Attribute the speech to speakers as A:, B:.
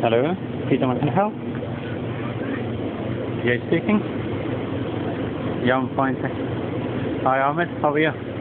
A: Hello, Peter Martin Hell. You speaking? Yeah, I'm fine, thanks. Hi Ahmed, how are you?